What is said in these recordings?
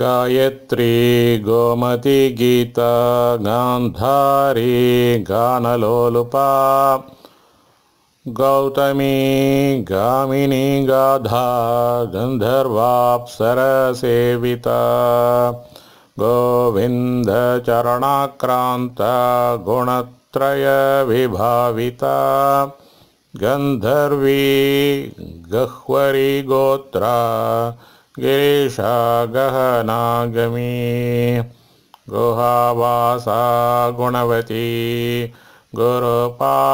गायत्री गोमती गीता गान्धारी गानलोलुपा गौतमी गामिनी गाधा गन्धर्वाप्सरसेविता गोविन्दचरणाक्रान्ता गुणत्रयविभाविता गन्धर्वी गह्वरी गोत्रा गिरीशा गहनागमी गुहावासा गुणवती गुरुपापप्रणाशिनी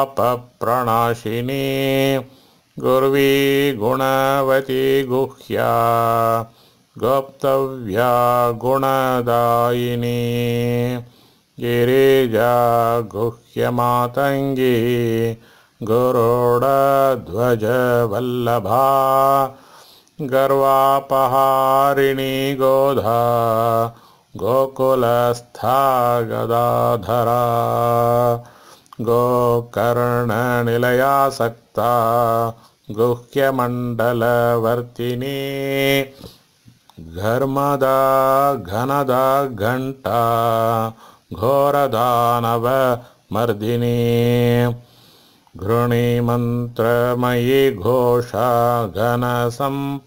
गुर्वी गुणवती गुह्या गोप्तव्या गुणदायिनी गिरिजा गुह्यमातङ्गी गुरोडध्वजवल्लभा गर्वापहारिणी गोधा गोकुलस्था गदाधरा गोकर्णनिलयासक्ता गुह्यमण्डलवर्तिनी घर्मदा घनदा घण्टा घोरदानवमर्दिनी घृणीमन्त्रमयी घोषा घनसम्पातदायिनी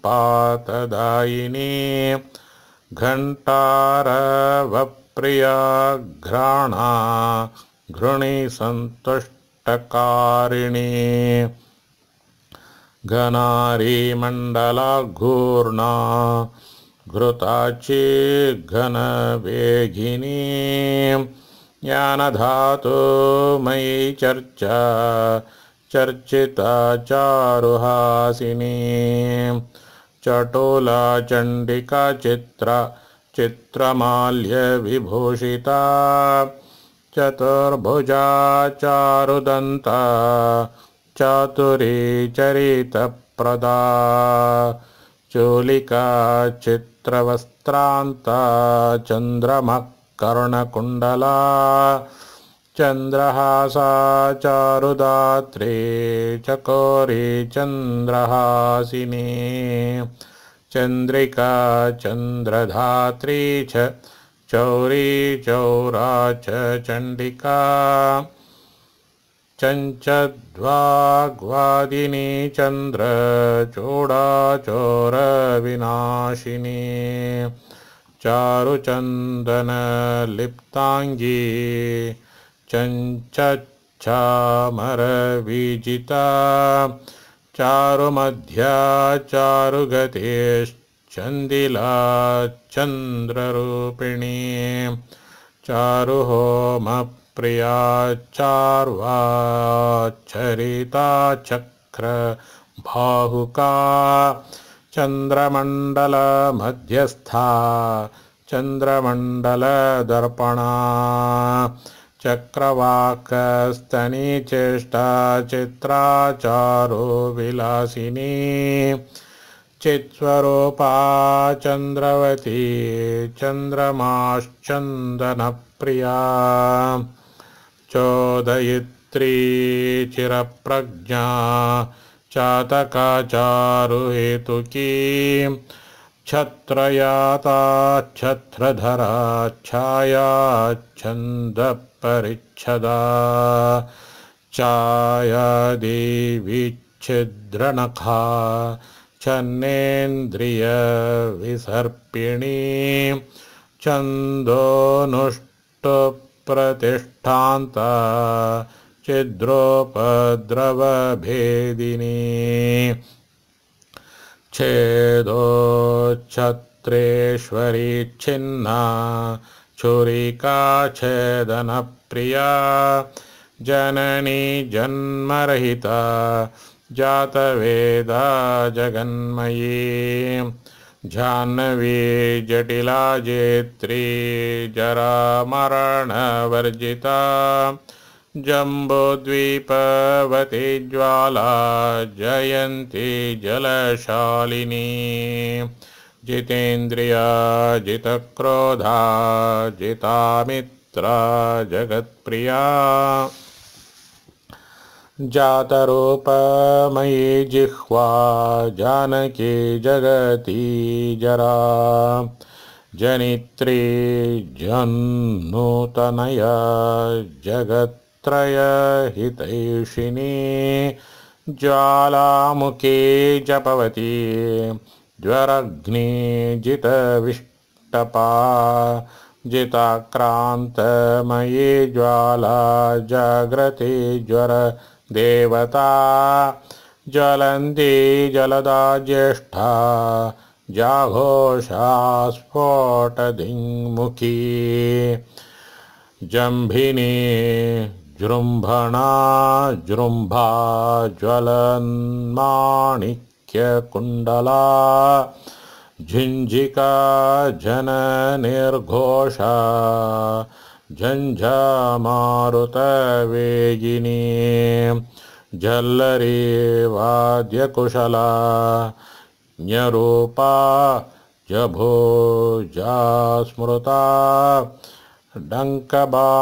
घण्टारवप्रिया घ्राणा घृणीसन्तुष्टकारिणी घनारीमण्डलाघूर्णा घृताची घनवेगिनी ज्ञानधातुमयी चर्चा चर्चिता चारुहासिनी चटोला चण्डिका चित्र चित्रमाल्यविभूषिता। चतुर्भुजा चारुदन्ता। चातुरी चरितप्रदा चोलिका चित्रवस्त्रान्ता। चन्द्रमः कर्णकुण्डला। चन्द्रहासा चारुदात्री चकोरी चन्द्रहासिनी। चन्द्रिका चन्द्रधात्री च चौरी चौरा च चण्डिका। चञ्चद्वाग्वादिनी चन्द्रचूडाचोरविनाशिनी चारुचन्दनलिप्ताङ्गी चञ्चच्छामरविजिता चारुमध्या चारुगतेश्चन्दिला चन्द्ररूपिणी चारुहोमप्रिया चार्वाचरिता चक्रबाहुका चन्द्रमण्डलमध्यस्था चन्द्रमण्डलदर्पणा चक्रवाकस्तनिचेष्टा चित्राचारो विलासिनी चित्स्वरूपा चन्द्रवती चन्द्रमाश्चन्दनप्रिया चोदयित्री चिरप्रज्ञा चातकाचारुहेतुकी छत्रयाता छत्रधरा छाया छन्दपरिच्छदा छायादेवीच्छिद्रनखा छन्नेन्द्रियविसर्पिणी छन्दोनुष्टुप्रतिष्ठान्ता छिद्रोपद्रवभेदिनी छेदोच्छत्रेश्वरी छिन्ना छुरिका छेदनप्रिया जननी जन्मरहिता जातवेदा जगन्मयी। जाह्नवी जटिला जेत्री जरामरणवर्जिता जम्बुद्वीपवती ज्वाला जयन्ती जलशालिनी। जितेन्द्रिया जितक्रोधा जितामित्रा जगत्प्रिया। जातरूपमयी जिह्वा जानकी जगती जरा। जनित्री जन्नूतनया जगत्त्रयहितैषिणी ज्वालामुखे जपवती ज्वरग्निजितविष्टपा जिताक्रान्तमयी ज्वाला जाग्रते ज्वरदेवता ज्वलन्ती जलदा ज्येष्ठा जाघोषा स्फोटदिङ्मुखी जम्भिनी जृम्भणा जृम्भा ज्वलन्माणिक्यकुण्डला झिञ्झिका जननिर्घोषा। झञ्झामारुतवेगिनी झल्लरी वाद्यकुशला न्यरूपा जभोजा स्मृता डङ्कबाणसमायुक्ता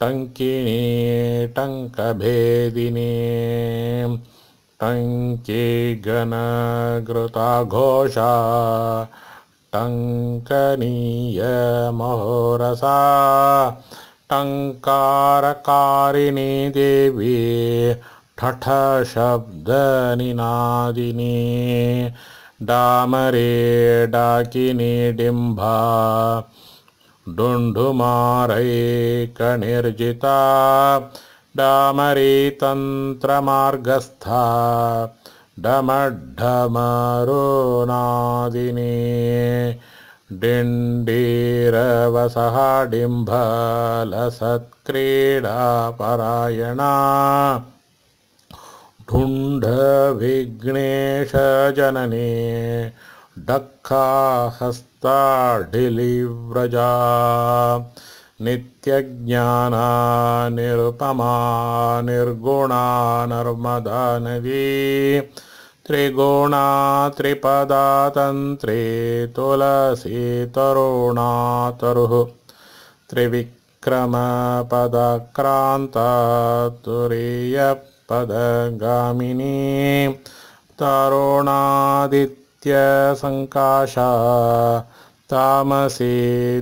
टङ्किनी टङ्कभेदिनी टङ्की गणकृता घोषा टङ्कनीयमहोरसा टङ्कारकारिणी देवी ठठशब्दनिनादिनी डामरे डाकिनी डिम्भा। डुण्ढुमारैकनिर्जिता डामरी तन्त्रमार्गस्था। डमढमरुनादिनी। डिण्डीरवसः डिम्भलसत्क्रीडापरायणा ढुण्ढविघ्नेशजननी डक्खाहस्ताढिलिव्रजा नित्यज्ञाना निरुपमा निर्गुणा नर्मदा नदी त्रिगुणा त्रिपदा तन्त्री तुलसी तरुणा तरुः त्रिविक्रमपदक्रान्ता तुरीयपदगामिनी तरुणादित्यसङ्काशा तामसी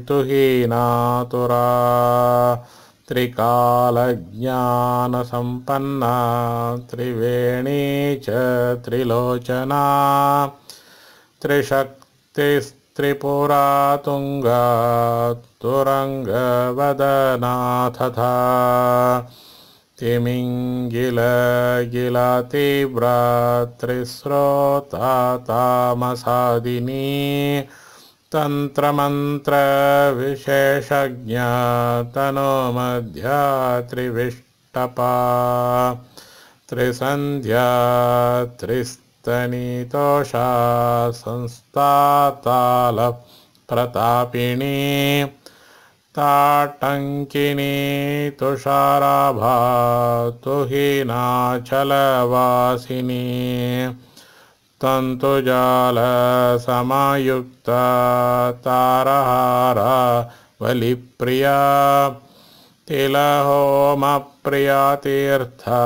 तुहीनातुरा त्रिकालज्ञानसम्पन्ना त्रिवेणी च त्रिलोचना त्रिशक्तिस्त्रिपुरा तुङ्गा तुरङ्गवदना तथा तिमिङ्गिलगिलतीव्रा त्रिस्रोता तामसादिनी। तन्त्रमन्त्रविशेषज्ञातनोमध्या त्रिविष्टपा। त्रिसन्ध्या त्रिस्तनितोषा संस्थातालप्रतापिणी ताटङ्किनी तुषाराभा तुहिनाचलवासिनी तन्तुजालसमायुक्ता तारहारा बलिप्रिया तिलहोमप्रिया तीर्था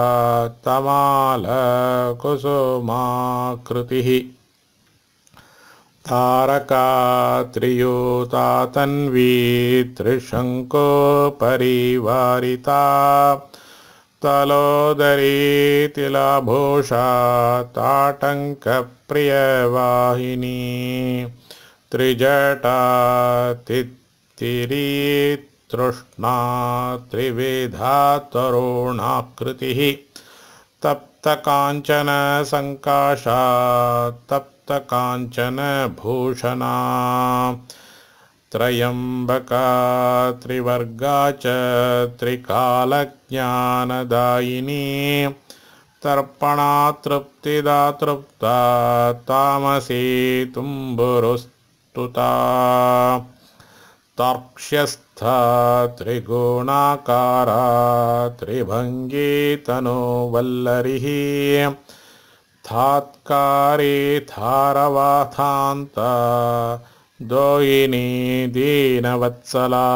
तमालकुसुमाकृतिः। तारका त्रियुता तन्वी त्रिशङ्कोपरिवारिता तलोदरी तिलाभूषा ताटङ्कप्रियवाहिनी। त्रिजटा तित्तिरी तृष्णा त्रिविधा तरुणाकृतिः। तप्तकाञ्चनसङ्काशा तप्तकाञ्चनभूषणा त्रयम्बका त्रिवर्गा च त्रिकालज्ञानदायिनी। तर्पणा तृप्तिदा तृप्ता तामसी तुम्बुरुस्तुता। तार्क्ष्यस्था त्रिगुणाकारा त्रिभङ्गी तनुवल्लरिः थात्कारी थारवाथान्ता दोयिनी दीनवत्सला